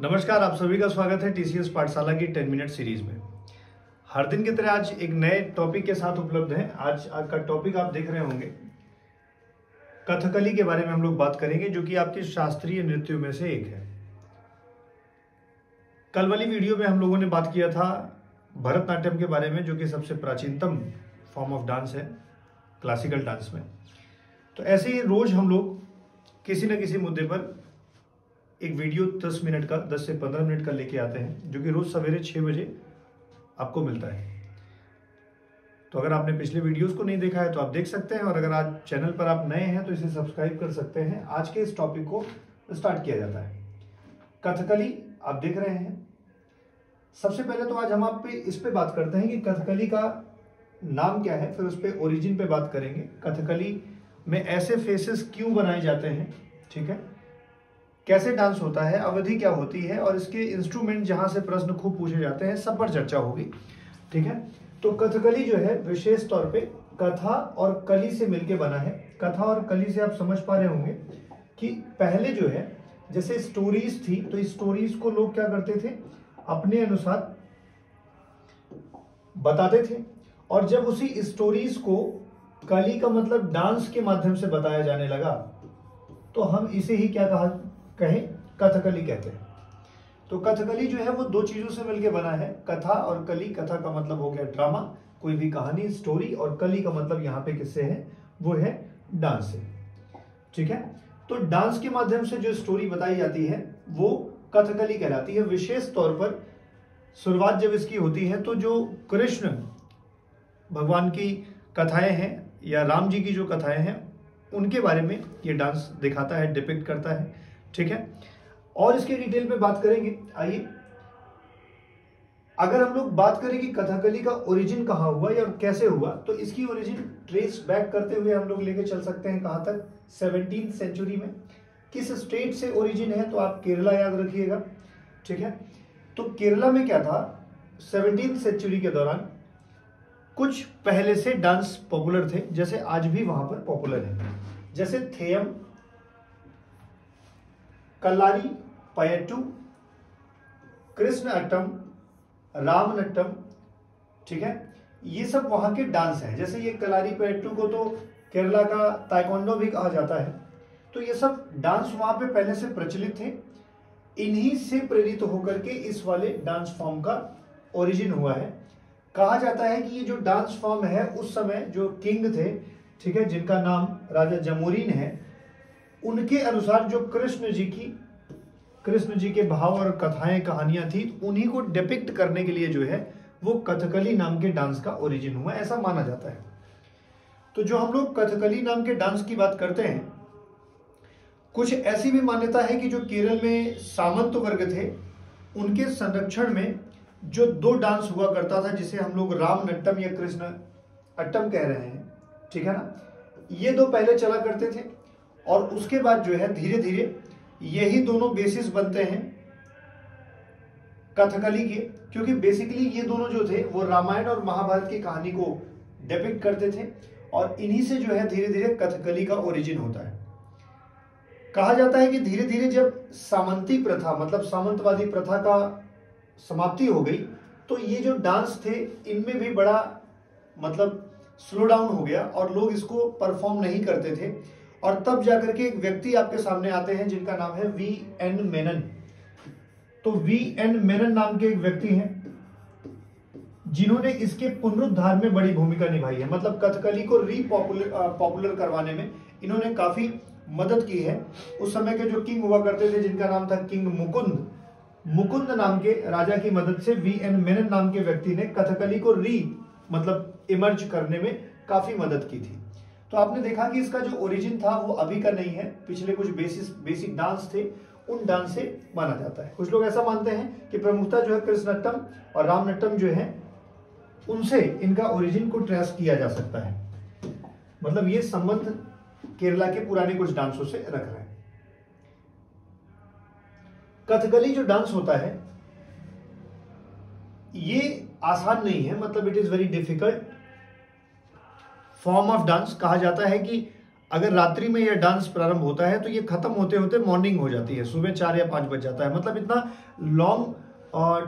नमस्कार, आप सभी का स्वागत है टीसीएस पाठशाला की 10 मिनट सीरीज़ में। हर दिन की तरह आज एक नए टॉपिक के साथ उपलब्ध है। आज आज का टॉपिक आप देख रहे होंगे। कथकली के बारे में हम लोग बात करेंगे, जो कि आपके शास्त्रीय नृत्यों में से एक है। कल वाली वीडियो में हम लोगों ने बात किया था भरतनाट्यम के बारे में, जो कि सबसे प्राचीनतम फॉर्म ऑफ़ डांस है क्लासिकल डांस में। तो ऐसे ही रोज हम लोग किसी न किसी मुद्दे पर एक वीडियो 10 मिनट का 10 से 15 मिनट का लेके आते हैं, जो कि रोज सवेरे 6 बजे आपको मिलता है। तो अगर आपने पिछले वीडियोस को नहीं देखा है तो आप देख सकते हैं, और अगर आज चैनल पर आप नए हैं तो इसे सब्सक्राइब कर सकते हैं। आज के इस टॉपिक को स्टार्ट किया जाता है। कथकली आप देख रहे हैं। सबसे पहले तो आज हम आप पे इस पे बात करते हैं कि कथकली का नाम क्या है, फिर उस पर ओरिजिन पे बात करेंगे। कथकली में ऐसे फेसेस क्यों बनाए जाते हैं, ठीक है? कैसे डांस होता है, अवधि क्या होती है और इसके इंस्ट्रूमेंट जहाँ से प्रश्न खूब पूछे जाते हैं, सब पर चर्चा होगी। ठीक है? तो कथकली जो है, विशेष तौर पे कथा और कली से मिलके बना है। कथा और कली से आप समझ पा रहे होंगे कि पहले जो है, जैसे स्टोरीज थी तो इस स्टोरीज को लोग क्या करते थे? अपने अनुसार बताते थे। और जब उसी स्टोरीज को कली का मतलब डांस के माध्यम से बताया जाने लगा तो हम इसे ही क्या कहा कहें, कथकली कहते हैं। तो कथकली जो है वो दो चीज़ों से मिलकर बना है, कथा और कली। कथा का मतलब हो गया ड्रामा कोई भी कहानी स्टोरी और कली का मतलब यहाँ पे किससे है? वो है डांस से। ठीक है? तो डांस के माध्यम से जो स्टोरी बताई जाती है, वो कथकली कहलाती है। विशेष तौर पर शुरुआत जब इसकी होती है तो जो कृष्ण भगवान की कथाएँ हैं या राम जी की जो कथाएँ हैं, उनके बारे में ये डांस दिखाता है डिपिक्ट करता है। ठीक है? और इसके डिटेल में बात करेंगे, आइए। अगर हम लोग बात करें कि कथकली का ओरिजिन कहाँ हुआ या कैसे हुआ तो इसकी ओरिजिन ट्रेस बैक करते हुए हम लोग लेके चल सकते हैं कहाँ तक? सेवनटीन सेंचुरी में। किस स्टेट से ओरिजिन है तो आप केरला याद रखिएगा, ठीक है? तो केरला में क्या था? सेवनटीन सेंचुरी के दौरान कुछ पहले से डांस पॉपुलर थे, जैसे आज भी वहाँ पर पॉपुलर है। जैसे थेयम कल्लारी पयटू कृष्ण अट्टम राम नट्टम ठीक है? ये सब वहाँ के डांस है। जैसे ये कलारी पयट्टू को तो केरला का ताइकोंडो भी कहा जाता है। तो ये सब डांस वहाँ पे पहले से प्रचलित थे। इन्हीं से प्रेरित होकर के इस वाले डांस फॉर्म का ओरिजिन हुआ है। कहा जाता है कि ये जो डांस फॉर्म है, उस समय जो किंग थे, ठीक है, जिनका नाम राजा जमोरीन है उनके अनुसार जो कृष्ण जी की, कृष्ण जी के भाव और कथाएँ, कहानियाँ थी उन्हीं को डिपिक्ट करने के लिए जो है, वो कथकली नाम के डांस का ओरिजिन हुआ, ऐसा माना जाता है। तो जो हम लोग कथकली नाम के डांस की बात करते हैं, कुछ ऐसी भी मान्यता है कि जो केरल में सामंत वर्ग थे, उनके संरक्षण में जो दो डांस हुआ करता था, जिसे हम लोग राम नट्टम या कृष्ण अट्टम कह रहे हैं, ठीक है ना? ये दो पहले चला करते थे। और उसके बाद जो है धीरे धीरे यही दोनों बेसिस बनते हैं कथकली के, क्योंकि बेसिकली ये दोनों जो थे, वो रामायण और महाभारत की कहानी को डेपिक्ट करते थे और इन्हीं से जो है धीरे धीरे कथकली का ओरिजिन होता है। कहा जाता है कि धीरे धीरे जब सामंती प्रथा मतलब सामंतवादी प्रथा का समाप्ति हो गई तो ये जो डांस थे, इनमें भी बड़ा मतलब स्लो डाउन हो गया और लोग इसको परफॉर्म नहीं करते थे। और तब जाकर के एक व्यक्ति आपके सामने आते हैं जिनका नाम है वी एन मेनन। तो वी एन मेनन नाम के एक व्यक्ति हैं जिन्होंने इसके पुनरुद्धार में बड़ी भूमिका निभाई है। मतलब कथकली को रीपॉपुलर पॉपुलर करवाने में इन्होंने काफ़ी मदद की है। उस समय के जो किंग हुआ करते थे, जिनका नाम था किंग मुकुंद मुकुंद नाम के राजा की मदद से वी एन मेनन नाम के व्यक्ति ने कथकली को री मतलब इमर्ज करने में काफ़ी मदद की थी। तो आपने देखा कि इसका जो ओरिजिन था, वो अभी का नहीं है। पिछले कुछ बेसिस बेसिक डांस थे, उन डांस से माना जाता है। कुछ लोग ऐसा मानते हैं कि प्रमुखता जो है कृष्णट्टम और रामनट्टम जो है, उनसे इनका ओरिजिन को ट्रेस किया जा सकता है। मतलब ये संबंध केरला के पुराने कुछ डांसों से रख रहे हैं। कथकली जो डांस होता है, ये आसान नहीं है। मतलब it is very difficult form of dance कहा जाता है कि अगर रात्रि में यह डांस प्रारंभ होता है तो ये खत्म होते होते मॉर्निंग हो जाती है, सुबह चार या पाँच बज जाता है। मतलब इतना लॉन्ग और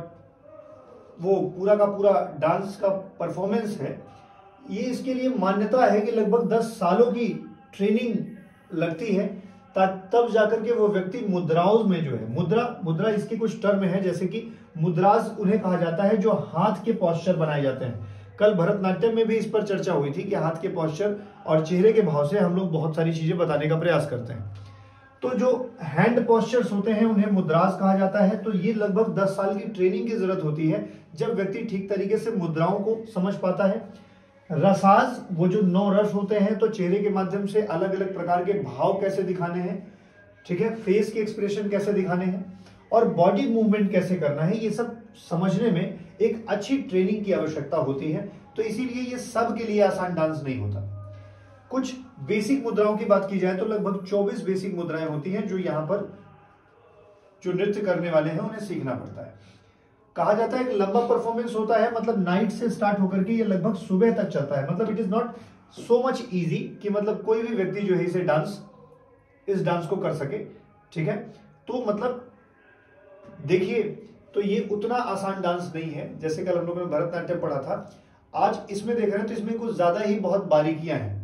वो पूरा का पूरा डांस का परफॉर्मेंस है। ये इसके लिए मान्यता है कि लगभग दस सालों की ट्रेनिंग लगती है तब जाकर के वो व्यक्ति मुद्राओं में जो है, मुद्रा मुद्रा इसके कुछ टर्म है, जैसे कि मुद्राज उन्हें कहा जाता है जो हाथ के पॉस्चर बनाए जाते हैं। कल भरतनाट्यम में भी इस पर चर्चा हुई थी कि हाथ के पॉस्चर और चेहरे के भाव से हम लोग बहुत सारी चीज़ें बताने का प्रयास करते हैं। तो जो हैंड पॉस्चर्स होते हैं, उन्हें मुद्रास कहा जाता है। तो ये लगभग 10 साल की ट्रेनिंग की ज़रूरत होती है, जब व्यक्ति ठीक तरीके से मुद्राओं को समझ पाता है। रसाज, वो जो नौ रस होते हैं तो चेहरे के माध्यम से अलग अलग प्रकार के भाव कैसे दिखाने हैं, ठीक है? फेस के एक्सप्रेशन कैसे दिखाने हैं, और बॉडी मूवमेंट कैसे करना है, ये सब समझने में एक अच्छी ट्रेनिंग की आवश्यकता होती है तो इसीलिए ये सब के लिए आसान डांस नहीं होता। कुछ बेसिक मुद्राओं की बात की जाए तो लगभग 24 बेसिक मुद्राएँ होती हैं जो यहाँ पर, जो नृत्य करने वाले हैं, उन्हें सीखना पड़ता है। कहा जाता है कि लंबा परफॉर्मेंस होता है मतलब नाइट से स्टार्ट होकर के ये लगभग सुबह तक चलता है। मतलब it is not so much easy कि मतलब कोई भी व्यक्ति जो है इसे डांस इस डांस को कर सके, ठीक है? तो मतलब देखिए तो ये उतना आसान डांस नहीं है, जैसे कल हम लोगों ने भरतनाट्यम पढ़ा था। आज इसमें देख रहे हैं तो इसमें कुछ ज़्यादा ही बहुत बारीकियाँ हैं।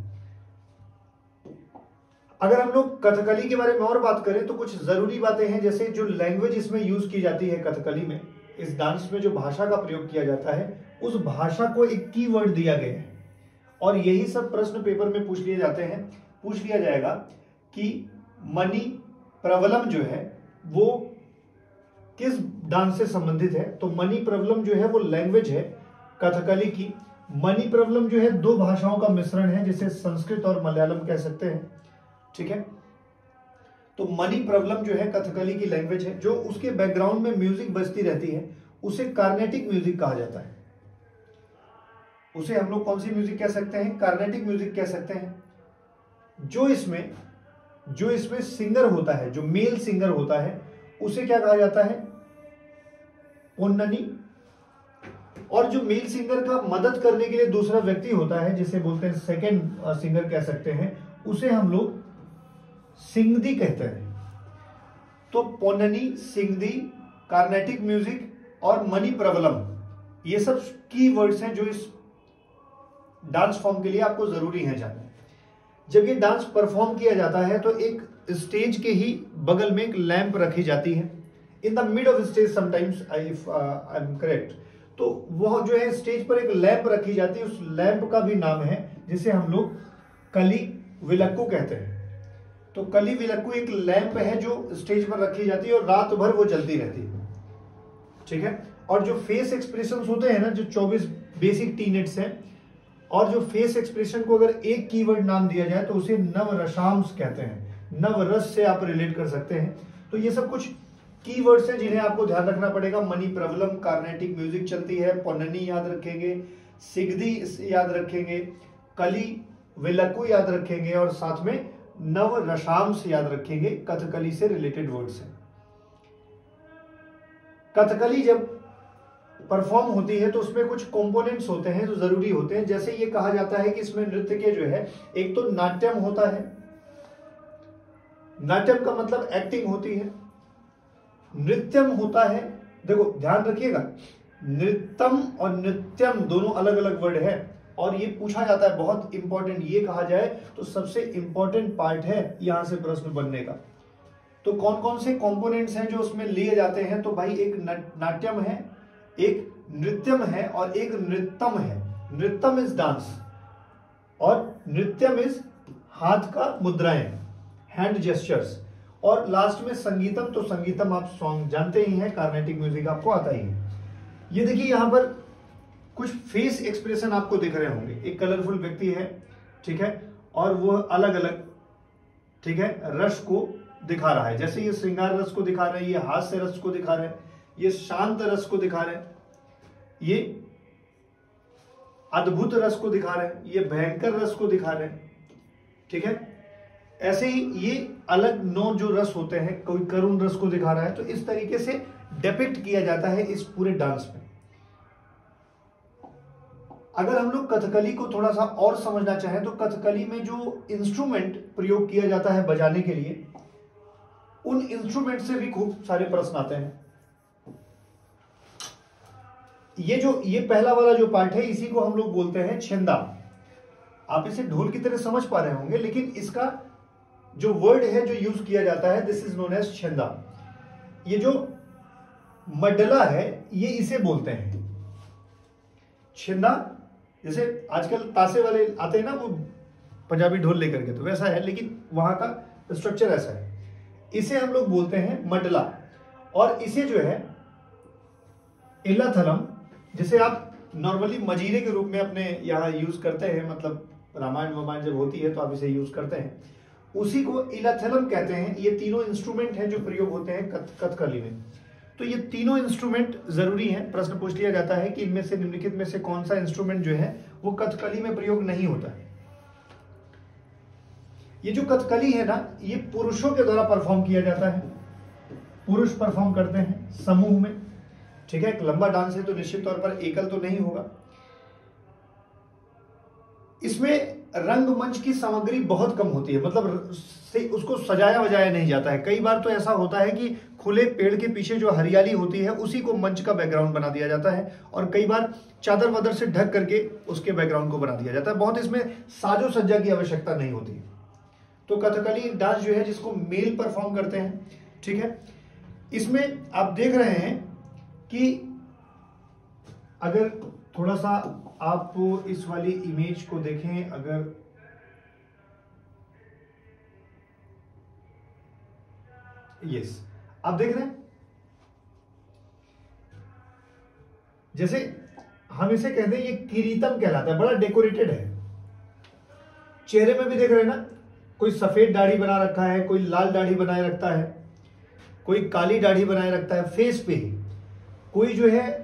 अगर हम लोग कथकली के बारे में और बात करें तो कुछ ज़रूरी बातें हैं, जैसे जो लैंग्वेज इसमें यूज़ की जाती है कथकली में, इस डांस में जो भाषा का प्रयोग किया जाता है, उस भाषा को एक की वर्ड दिया गया है। और यही सब प्रश्न पेपर में पूछ लिए जाते हैं। पूछ लिया जाएगा कि मनी प्रबलम जो है, वो किस डांस से संबंधित है तो मनी प्रबलम जो है वो लैंग्वेज है, कथकली की। मनी प्रबलम जो है, दो भाषाओं का मिश्रण है, जिसे संस्कृत और मलयालम कह सकते हैं। ठीक है? तो मनी प्रॉब्लम जो है, कथकली की लैंग्वेज है, जो उसके बैकग्राउंड में म्यूज़िक बजती रहती है, उसे कार्नेटिक म्यूज़िक कहा जाता है। उसे हम लोग कौन सी म्यूज़िक कह सकते हैं? कार्नेटिक म्यूज़िक कह सकते हैं। जो इसमें जो इसमें सिंगर होता है, जो मेल सिंगर होता है, उसे क्या कहा जाता है? पोन्ननी और जो मेल सिंगर का मदद करने के लिए दूसरा व्यक्ति होता है, जिसे बोलते हैं सेकेंड सिंगर कह सकते हैं, उसे हम लोग सिंगदी कहते हैं। तो पोननी सिंगदी कार्नेटिक म्यूज़िक और मनी प्रबलम, ये सब की वर्ड्स हैं जो इस डांस फॉर्म के लिए आपको ज़रूरी है जानना। जब ये डांस परफॉर्म किया जाता है तो एक स्टेज के ही बगल में एक लैंप रखी जाती है। In the mid of stage sometimes I am correct तो वह जो है स्टेज पर एक लैंप रखी जाती है, उस लैंप का भी नाम है, जिसे हम लोग कली विलक्कू कहते हैं। तो कली विलक्कू एक लैंप है जो स्टेज पर रखी जाती है और रात भर वो जलती रहती है। ठीक है? और जो फेस एक्सप्रेशन होते हैं ना, जो 24 बेसिक टीनेट्स हैं, और जो फेस एक्सप्रेशन को अगर एक कीवर्ड नाम दिया जाए तो उसे नव रसांश कहते हैं। नव रस से आप रिलेट कर सकते हैं। तो ये सब कुछ कीवर्ड्स हैं जिन्हें आपको ध्यान रखना पड़ेगा। मनी प्रबलम, कार्नेटिक म्यूज़िक चलती है, पोननी याद रखेंगे, सिगदी याद रखेंगे, कली विलकू याद रखेंगे और साथ में नव रसांश याद रखेंगे। कथकली से रिलेटेड वर्ड्स हैं। कथकली जब परफॉर्म होती है तो उसमें कुछ कंपोनेंट्स होते हैं जो ज़रूरी होते हैं। जैसे ये कहा जाता है कि इसमें नृत्य के जो है, एक तो नाट्यम होता है। नाट्यम का मतलब एक्टिंग होती है। नृत्यम होता है। देखो, ध्यान रखिएगा, नृत्यम और नृत्यम दोनों अलग अलग वर्ड है, और ये पूछा जाता है, बहुत इंपॉर्टेंट ये कहा जाए तो सबसे इंपॉर्टेंट पार्ट है यहाँ से प्रश्न बनने का। तो कौन कौन से कंपोनेंट्स हैं जो उसमें लिए जाते हैं? तो भाई एक नाट्यम है, एक नृत्यम है, और एक नृत्यम है। नृत्यम इज़ डांस और नृत्यम इज़ हाथ का मुद्राएँ हैंड जेस्टर्स और लास्ट में संगीतम तो संगीतम आप सॉन्ग जानते ही हैं कार्नेटिक म्यूज़िक आपको आता ही है। ये देखिए, यहाँ पर कुछ फेस एक्सप्रेशन आपको दिख रहे होंगे। एक कलरफुल व्यक्ति है, ठीक है, और वो अलग अलग ठीक है, रस को दिखा रहा है। जैसे ये श्रृंगार रस को दिखा रहे हैं, ये हास्य रस को दिखा रहे हैं, ये शांत रस को दिखा रहे हैं, ये अद्भुत रस को दिखा रहे हैं, ये भयंकर रस को दिखा रहे हैं, ठीक है? ऐसे ही ये अलग नौ जो रस होते हैं, कोई करुण रस को दिखा रहा है तो इस तरीके से डेपिक्ट किया जाता है इस पूरे डांस में। अगर हम लोग कथकली को थोड़ा सा और समझना चाहें तो कथकली में जो इंस्ट्रूमेंट प्रयोग किया जाता है बजाने के लिए, उन इंस्ट्रूमेंट से भी खूब सारे प्रश्न आते हैं। ये जो, ये पहला वाला जो पार्ट है, इसी को हम लोग बोलते हैं छंदा। आप इसे ढोल की तरह समझ पा रहे होंगे, लेकिन इसका जो वर्ड है जो यूज़ किया जाता है दिस इज़ नोन एज छंदा। ये जो मडला है, ये इसे बोलते हैं। छिंदा, जैसे आजकल तासे वाले आते हैं ना, वो पंजाबी ढोल लेकर के तो वैसा है, लेकिन वहाँ का स्ट्रक्चर ऐसा है। इसे हम लोग बोलते हैं मडला। और इसे जो है इलाथलम जिसे आप नॉर्मली मजीरे के रूप में अपने यहाँ यूज़ करते हैं मतलब रामायण वामायण जब होती है तो आप इसे यूज़ करते हैं। उसी को इलाथलम कहते हैं। ये तीनों इंस्ट्रूमेंट हैं जो प्रयोग होते हैं कथकली में। तो ये तीनों इंस्ट्रूमेंट ज़रूरी हैं। प्रश्न पूछ लिया जाता है कि इनमें से, निम्नलिखित में से कौन सा इंस्ट्रूमेंट जो है, वो कथकली में प्रयोग नहीं होता ये जो कथकली है ना, ये पुरुषों के द्वारा परफॉर्म किया जाता है। पुरुष परफॉर्म करते हैं समूह में। ठीक है? एक लंबा डांस है तो निश्चित तौर पर एकल तो नहीं होगा। इसमें रंगमंच की सामग्री बहुत कम होती है। मतलब से उसको सजाया वजाया नहीं जाता है। कई बार तो ऐसा होता है कि खुले पेड़ के पीछे जो हरियाली होती है, उसी को मंच का बैकग्राउंड बना दिया जाता है और कई बार चादर वादर से ढक करके उसके बैकग्राउंड को बना दिया जाता है। बहुत इसमें साजो सज्जा की आवश्यकता नहीं होती। तो कथकली डांस जो है, जिसको मेल परफॉर्म करते हैं। ठीक है? इसमें आप देख रहे हैं कि अगर थोड़ा सा आप इस वाली इमेज को देखें, अगर यस आप देख रहे हैं? जैसे हम इसे कहते हैं ये किरीतम कहलाता है, बड़ा डेकोरेटेड है। चेहरे में भी देख रहे हैं ना? कोई सफ़ेद दाढ़ी बना रखा है, कोई लाल दाढ़ी बनाए रखता है, कोई काली दाढ़ी बनाए रखता है फेस पे। कोई जो है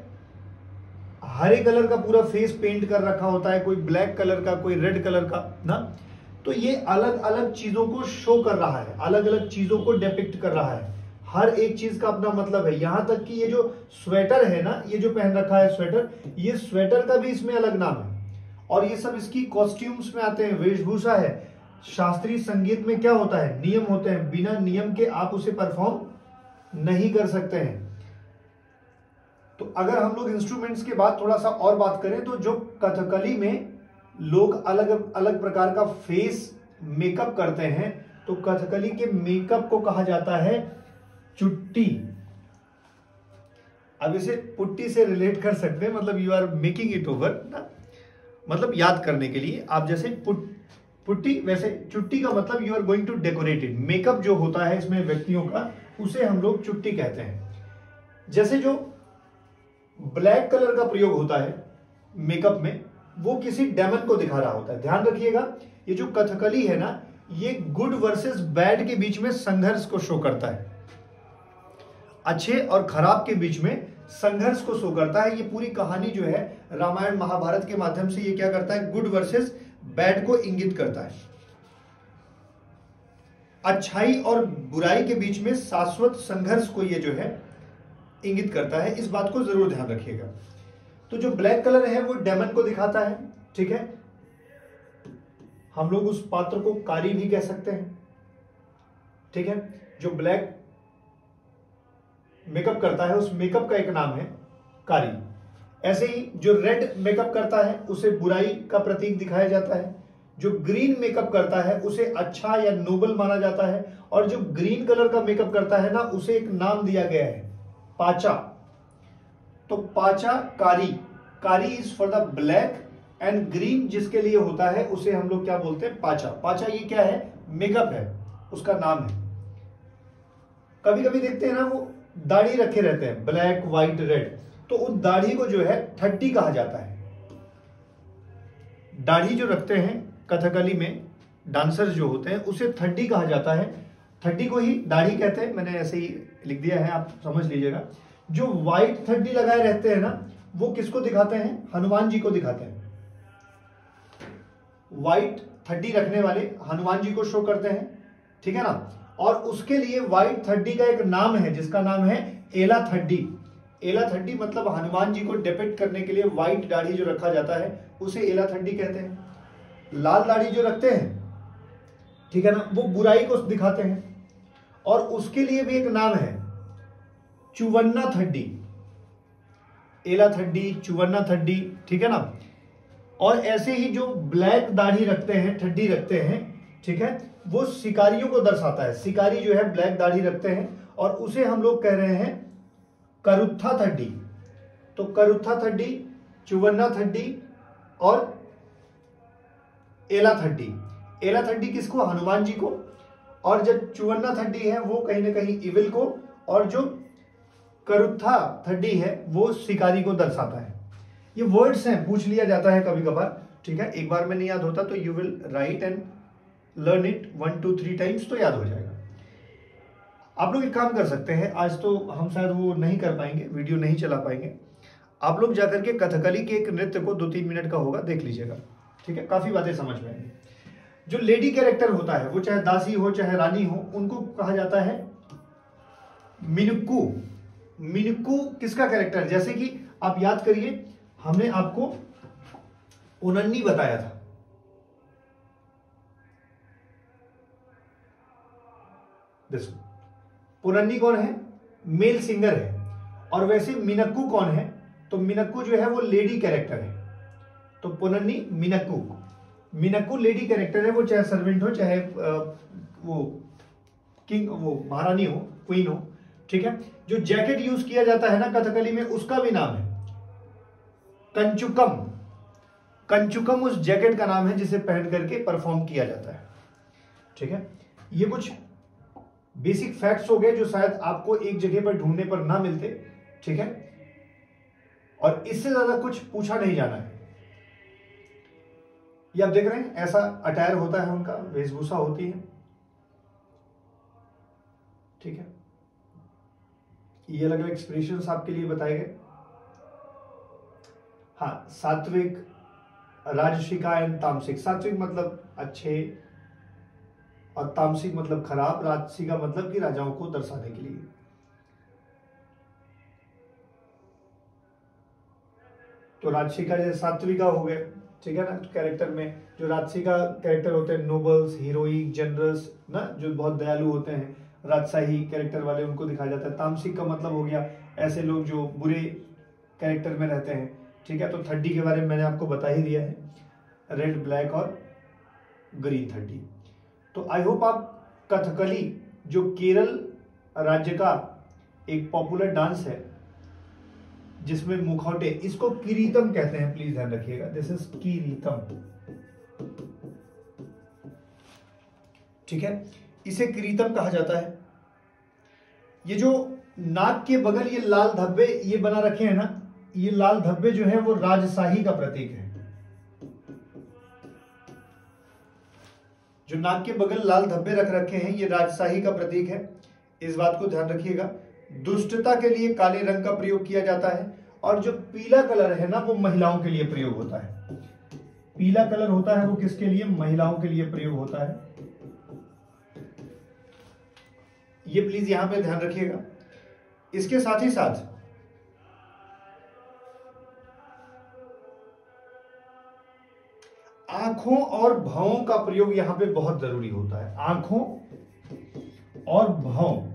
हरे कलर का पूरा फेस पेंट कर रखा होता है, कोई ब्लैक कलर का, कोई रेड कलर का, ना? तो ये अलग अलग चीज़ों को शो कर रहा है अलग अलग चीज़ों को डिपिक्ट कर रहा है। हर एक चीज़ का अपना मतलब है। यहाँ तक कि ये जो स्वेटर है ना, ये जो पहन रखा है स्वेटर ये स्वेटर का भी इसमें अलग नाम है। और ये सब इसकी कॉस्ट्यूम्स में आते हैं, वेशभूषा है। शास्त्रीय संगीत में क्या होता है? नियम होते हैं। बिना नियम के आप उसे परफॉर्म नहीं कर सकते हैं। तो अगर हम लोग इंस्ट्रूमेंट्स के बाद थोड़ा सा और बात करें तो जो कथकली में लोग अलग अलग प्रकार का फेस मेकअप करते हैं तो कथकली के मेकअप को कहा जाता है चुट्टी। अब इसे पुट्टी से रिलेट कर सकते हैं मतलब you are making it over ना? मतलब याद करने के लिए, आप जैसे पुट, पुट्टी, वैसे चुट्टी का मतलब you are going to decorated makeup जो होता है इसमें व्यक्तियों का, उसे हम लोग चुट्टी कहते हैं। जैसे जो ब्लैक कलर का प्रयोग होता है मेकअप में, वो किसी डेमन को दिखा रहा होता है। ध्यान रखिएगा, ये जो कथकली है ना, ये गुड वर्सेस बैड के बीच में संघर्ष को शो करता है। अच्छे और खराब के बीच में संघर्ष को शो करता है। ये पूरी कहानी जो है, रामायण महाभारत के माध्यम से ये क्या करता है, गुड वर्सेस बैड को इंगित करता है। अच्छाई और बुराई के बीच में शाश्वत संघर्ष को ये जो है इंगित करता है, इस बात को ज़रूर ध्यान रखिएगा। तो जो ब्लैक कलर है, वो डेमन को दिखाता है, ठीक है? हम लोग उस पात्र को कारी भी कह सकते हैं, ठीक है? जो ब्लैक मेकअप करता है, उस मेकअप का एक नाम है, कारी। ऐसे ही जो रेड मेकअप करता है, उसे बुराई का प्रतीक दिखाया जाता है। जो ग्रीन मेकअप करता है, उसे अच्छा या नोबल माना जाता है। और जो ग्रीन कलर का मेकअप करता है ना, उसे एक नाम दिया गया है। पाचा। तो Pacha Kari. Kari is for the black and green जिसके लिए होता है, उसे हम लोग क्या बोलते हैं? पाचा। पाचा ये क्या है? मेकअप है। उसका नाम है। कभी कभी देखते हैं ना, वो दाढ़ी रखे रहते हैं ब्लैक व्हाइट रेड तो उस दाढ़ी को जो है, थट्टी कहा जाता है। दाढ़ी जो रखते हैं, कथकली में डांसर्स जो होते हैं, उसे थड्डी कहा जाता है। थड्डी को ही दाढ़ी कहते हैं। मैंने ऐसे ही लिख दिया है, आप समझ लीजिएगा। जो व्हाइट थड्डी लगाए रहते हैं ना, वो किसको दिखाते हैं? हनुमान जी को दिखाते हैं। व्हाइट थड्डी रखने वाले हनुमान जी को शो करते हैं, ठीक है ना? और उसके लिए व्हाइट थड्डी का एक नाम है, जिसका नाम है एला थड्डी एला थड्डी मतलब हनुमान जी को डिपेक्ट करने के लिए व्हाइट दाढ़ी जो रखा जाता है, उसे एला थड्डी कहते हैं। लाल दाढ़ी जो रखते हैं, ठीक है ना? वो बुराई को दिखाते हैं। और उसके लिए भी एक नाम है, चुवन्ना थड्डी। एला थड्डी, चुवन्ना थड्डी, ठीक है ना? और ऐसे ही जो ब्लैक दाढ़ी रखते हैं ठड्डी रखते हैं, ठीक है? वो शिकारियों को दर्शाता है। शिकारी जो है, ब्लैक दाढ़ी रखते हैं और उसे हम लोग कह रहे हैं करुत्था थड्डी। तो करुत्था थड्डी, चुवन्ना थड्डी और एला थड्डी। एला थड्डी किसको? हनुमान जी को। और जो चुवन्ना थड्डी है, वो कहीं ना कहीं इविल को और जो करुत्था थड्डी है, वो शिकारी को दर्शाता है। ये वर्ड्स हैं, पूछ लिया जाता है कभी कभार ठीक है? एक बार में नहीं याद होता तो you will write and learn it one two three times तो याद हो जाएगा। आप लोग एक काम कर सकते हैं, आज तो हम शायद वो नहीं कर पाएँगे वीडियो नहीं चला पाएँगे। आप लोग जाकर के कथकली के एक नृत्य को दो तीन मिनट का होगा, देख लीजिएगा, ठीक है? काफ़ी बातें समझ में आएँगी। जो लेडी कैरेक्टर होता है, वो चाहे दासी हो, चाहे रानी हो, उनको कहा जाता है मिनुक्कू। मिनुक्कू किसका कैरेक्टर? जैसे कि आप याद करिए, हमने आपको उनन्नी बताया था। पुनन्नी कौन है? मेल सिंगर है। और वैसे मिनक्कू कौन है? तो मिनक्कू जो है, वो लेडी कैरेक्टर है। तो पुनन्नी मिनक्कू। मिनक्कू लेडी कैरेक्टर है, वो चाहे सर्वेंट हो, चाहे वो किंग, वो महारानी हो क्वीन हो, ठीक है? जो जैकेट यूज़ किया जाता है ना कथकली में, उसका भी नाम है। कंचुकम। कंचुकम उस जैकेट का नाम है जिसे पहन करके परफॉर्म किया जाता है। ठीक है? ये कुछ बेसिक फैक्ट्स हो गए जो शायद आपको एक जगह पर ढूँढने पर ना मिलते, ठीक है? और इससे ज़्यादा कुछ पूछा नहीं जाना है। ये आप देख रहे हैं, ऐसा अटायर होता है उनका, वेशभूषा होती है। ठीक है? ये अलग अलग एक्सप्रेशन आपके लिए बताए गए। हाँ सात्विक, राजशिका एंड तामसिक। सात्विक मतलब अच्छे और तामसिक मतलब खराब। राजसिका मतलब कि राजाओं को दर्शाने के लिए। तो राजशिका जैसे सात्विका हो गए। ठीक है ना? कैरेक्टर में जो राजसी का कैरेक्टर होते हैं नोबल्स हीरोइक जनरल्स ना, जो बहुत दयालु होते हैं राजशाही कैरेक्टर वाले उनको दिखाया जाता है। तामसिक का मतलब हो गया ऐसे लोग जो बुरे कैरेक्टर में रहते हैं। ठीक है? तो थर्डी के बारे में मैंने आपको बता ही दिया है। रेड ब्लैक और ग्रीन थर्टी। तो आई होप आप कथकली, जो केरल राज्य का एक पॉपुलर डांस है जिसमें मुखौटे, इसको किरीतम कहते हैं प्लीज़ ध्यान रखिएगा। This is Kireetam. ठीक है? इसे किरीतम कहा जाता है। ये जो नाक के बगल ये लाल धब्बे ये बना रखे हैं ना, ये लाल धब्बे जो है, वो राजशाही का प्रतीक है। जो नाक के बगल लाल धब्बे रख रखे हैं, ये राजशाही का प्रतीक है। इस बात को ध्यान रखिएगा। दुष्टता के लिए काले रंग का प्रयोग किया जाता है और जो पीला कलर है ना, वो महिलाओं के लिए प्रयोग होता है। पीला कलर होता है वो किसके लिए? महिलाओं के लिए प्रयोग होता है। ये प्लीज़ यहाँ पे ध्यान रखिएगा। इसके साथ ही साथ आँखों और भावों का प्रयोग यहाँ पे बहुत ज़रूरी होता है। आँखों और भाव।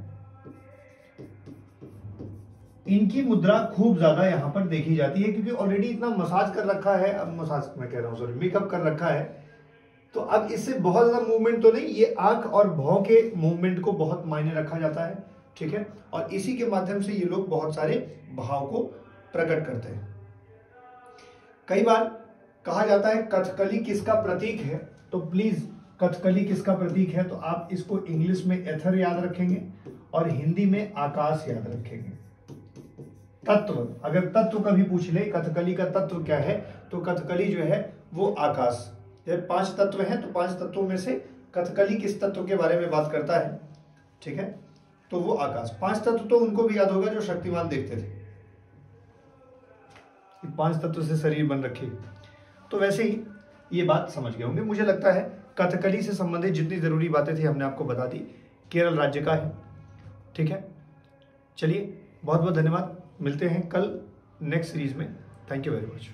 इनकी मुद्रा खूब ज़्यादा यहाँ पर देखी जाती है, क्योंकि ऑलरेडी इतना मसाज कर रखा है, अब मसाज मैं कह रहा हूँ सॉरी मेकअप कर रखा है। तो अब इससे बहुत ज़्यादा मूवमेंट तो नहीं, ये आँख और भाव के मूवमेंट को बहुत मायने रखा जाता है, ठीक है? और इसी के माध्यम से ये लोग बहुत सारे भाव को प्रकट करते हैं। कई बार कहा जाता है, कथकली किसका प्रतीक है? तो प्लीज़ कथकली किसका प्रतीक है? तो आप इसको इंग्लिश में एथर याद रखेंगे और हिंदी में आकाश याद रखेंगे। तत्व। अगर तत्व कभी पूछ ले, कथकली का तत्व क्या है तो कथकली जो है, वो आकाश। जब पाँच तत्व हैं तो पाँच तत्वों में से कथकली किस तत्व के बारे में बात करता है? ठीक है? तो वो आकाश। पाँच तत्व तो उनको भी याद होगा जो शक्तिमान देखते थे। पाँच तत्व से शरीर बन रखे। तो वैसे ही ये बात समझ गए होंगे। मुझे लगता है कथकली से संबंधित जितनी ज़रूरी बातें थी, हमने आपको बता दी। केरल राज्य का है। ठीक है? चलिए बहुत बहुत धन्यवाद। मिलते हैं कल नेक्स्ट सीरीज़ में। Thank you very much